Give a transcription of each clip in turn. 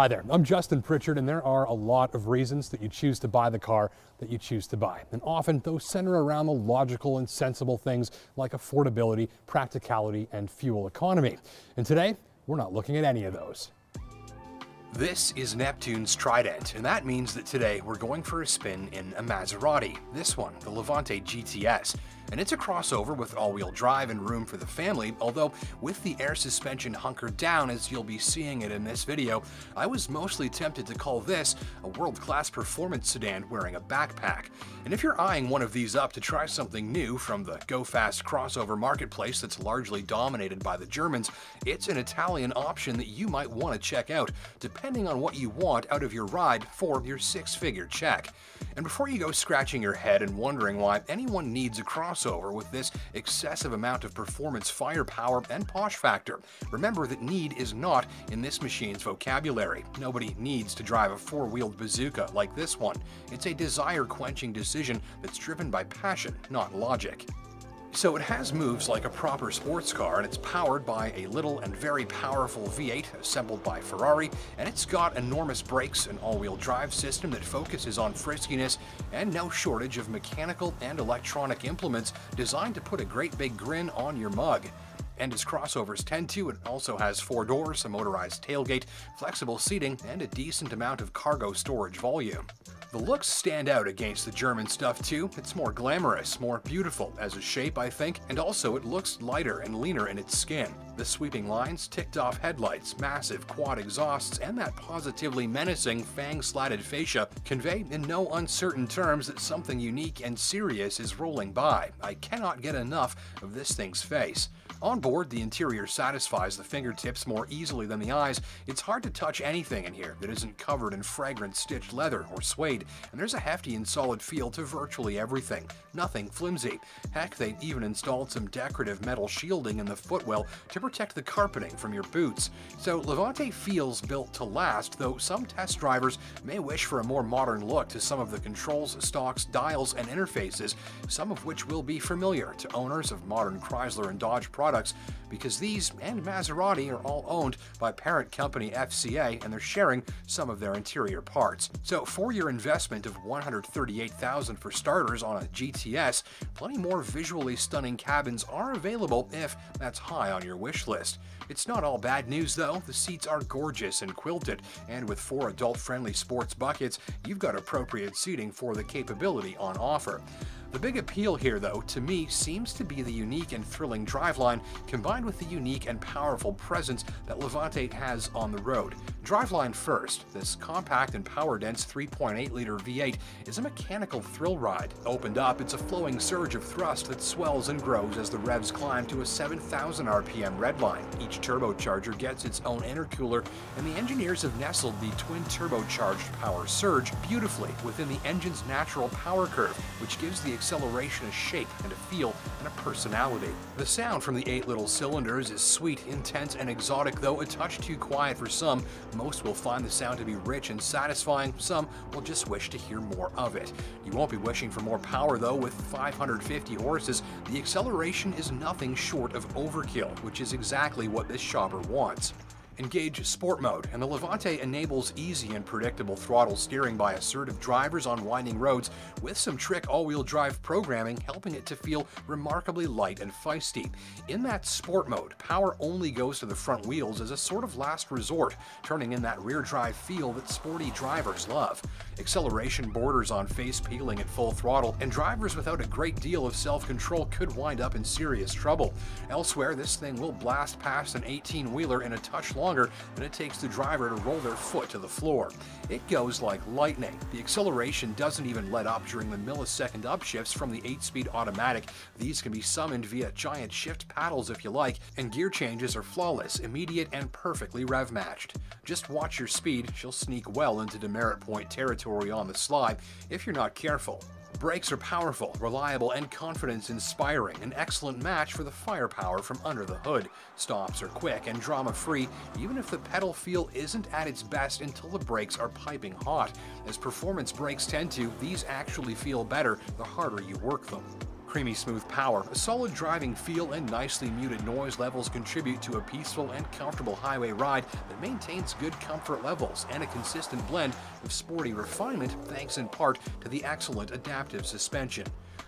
Hi there, I'm Justin Pritchard, and there are a lot of reasons that you choose to buy the car that you choose to buy. And often those center around the logical and sensible things like affordability, practicality, and fuel economy. And today, we're not looking at any of those. This is Neptune's Trident, and that means that today we're going for a spin in a Maserati. This one, the Levante GTS and it's a crossover with all-wheel drive and room for the family, although with the air suspension hunkered down as you'll be seeing it in this video, I was mostly tempted to call this a world-class performance sedan wearing a backpack. And if you're eyeing one of these up to try something new from the go-fast crossover marketplace that's largely dominated by the Germans, it's an Italian option that you might want to check out, depending on what you want out of your ride for your six-figure check. And before you go scratching your head and wondering why anyone needs a crossover with this excessive amount of performance, firepower, and posh factor, remember that need is not in this machine's vocabulary. Nobody needs to drive a four-wheeled bazooka like this one. It's a desire-quenching decision that's driven by passion, not logic. So it has moves like a proper sports car and it's powered by a little and very powerful V8 assembled by Ferrari and it's got enormous brakes, an all-wheel drive system that focuses on friskiness and no shortage of mechanical and electronic implements designed to put a great big grin on your mug and as crossovers tend to, it also has four doors, a motorized tailgate, flexible seating, and a decent amount of cargo storage volume. The looks stand out against the German stuff too. It's more glamorous, more beautiful as a shape, I think, and also it looks lighter and leaner in its skin. The sweeping lines, ticked off headlights, massive quad exhausts, and that positively menacing fang-slatted fascia convey in no uncertain terms that something unique and serious is rolling by. I cannot get enough of this thing's face. On board, the interior satisfies the fingertips more easily than the eyes. It's hard to touch anything in here that isn't covered in fragrant stitched leather or suede, and there's a hefty and solid feel to virtually everything. Nothing flimsy. Heck, they even installed some decorative metal shielding in the footwell to protect the carpeting from your boots. So Levante feels built to last, though some test drivers may wish for a more modern look to some of the controls, stalks, dials, and interfaces, some of which will be familiar to owners of modern Chrysler and Dodge products products because these and Maserati are all owned by parent company FCA and they're sharing some of their interior parts. So for your investment of 138,000 for starters on a GTS, plenty more visually stunning cabins are available if that's high on your wish list. It's not all bad news though, the seats are gorgeous and quilted, and with four adult-friendly sports buckets, you've got appropriate seating for the capability on offer. The big appeal here, though, to me seems to be the unique and thrilling driveline combined with the unique and powerful presence that Levante has on the road. Driveline first, this compact and power-dense 3.8-liter V8 is a mechanical thrill ride. Opened up, it's a flowing surge of thrust that swells and grows as the revs climb to a 7,000 RPM redline. Each turbocharger gets its own intercooler, and the engineers have nestled the twin turbocharged power surge beautifully within the engine's natural power curve, which gives the acceleration a shape and a feel and a personality. The sound from the eight little cylinders is sweet, intense, and exotic, though a touch too quiet for some. Most will find the sound to be rich and satisfying, some will just wish to hear more of it. You won't be wishing for more power though, with 550 horses, the acceleration is nothing short of overkill, which is exactly what this shopper wants. Engage Sport Mode, and the Levante enables easy and predictable throttle steering by assertive drivers on winding roads with some trick all-wheel drive programming helping it to feel remarkably light and feisty. In that Sport Mode, power only goes to the front wheels as a sort of last resort, turning in that rear drive feel that sporty drivers love. Acceleration borders on face peeling at full throttle, and drivers without a great deal of self-control could wind up in serious trouble. Elsewhere, this thing will blast past an 18-wheeler in a touch longer than it takes the driver to roll their foot to the floor. It goes like lightning. The acceleration doesn't even let up during the millisecond upshifts from the 8-speed automatic. These can be summoned via giant shift paddles if you like, and gear changes are flawless, immediate, and perfectly rev matched. Just watch your speed, she'll sneak well into demerit point territory on the slide if you're not careful. Brakes are powerful, reliable, and confidence-inspiring, an excellent match for the firepower from under the hood. Stops are quick and drama-free, even if the pedal feel isn't at its best until the brakes are piping hot. As performance brakes tend to, these actually feel better the harder you work them. Creamy smooth power, a solid driving feel, and nicely muted noise levels contribute to a peaceful and comfortable highway ride that maintains good comfort levels and a consistent blend of sporty refinement thanks in part to the excellent adaptive suspension.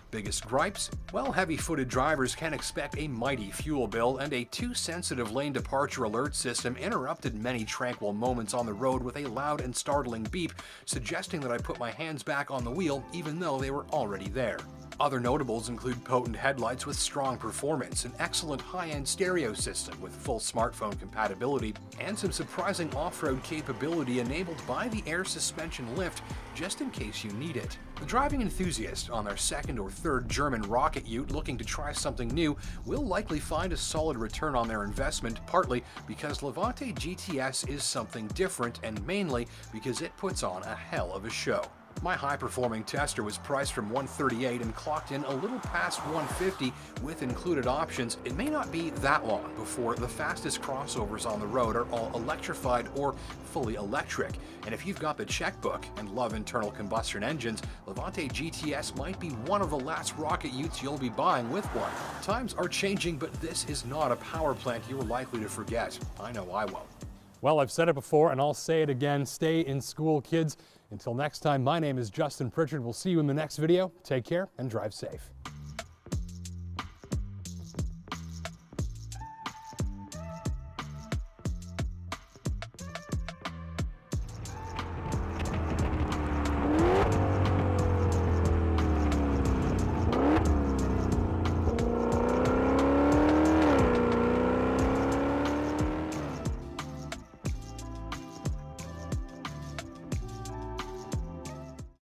Biggest gripes? Well, heavy footed drivers can expect a mighty fuel bill, and a too sensitive lane departure alert system interrupted many tranquil moments on the road with a loud and startling beep, suggesting that I put my hands back on the wheel even though they were already there. Other notables include potent headlights with strong performance, an excellent high-end stereo system with full smartphone compatibility, and some surprising off-road capability enabled by the air suspension lift just in case you need it. The driving enthusiast on their second or third German rocket ute looking to try something new will likely find a solid return on their investment, partly because Levante GTS is something different and mainly because it puts on a hell of a show. My high-performing tester was priced from 138 and clocked in a little past 150 with included options. It may not be that long before the fastest crossovers on the road are all electrified or fully electric. And if you've got the checkbook and love internal combustion engines, Levante GTS might be one of the last rocket utes you'll be buying with one. Times are changing, but this is not a power plant you're likely to forget. I know I won't. Well, I've said it before and I'll say it again. Stay in school, kids. Until next time, my name is Justin Pritchard. We'll see you in the next video. Take care and drive safe.